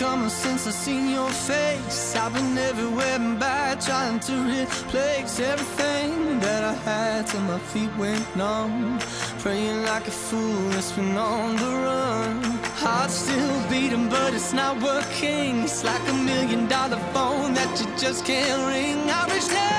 coming since I seen your face. I've been everywhere and back, trying to replace everything that I had till my feet went numb. Praying like a fool, it's been on the run. Heart still beating, but it's not working. It's like a million dollar phone that you just can't ring. I reached out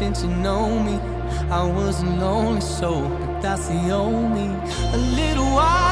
since you know me. I wasn't lonely, so but that's the only. A little wiser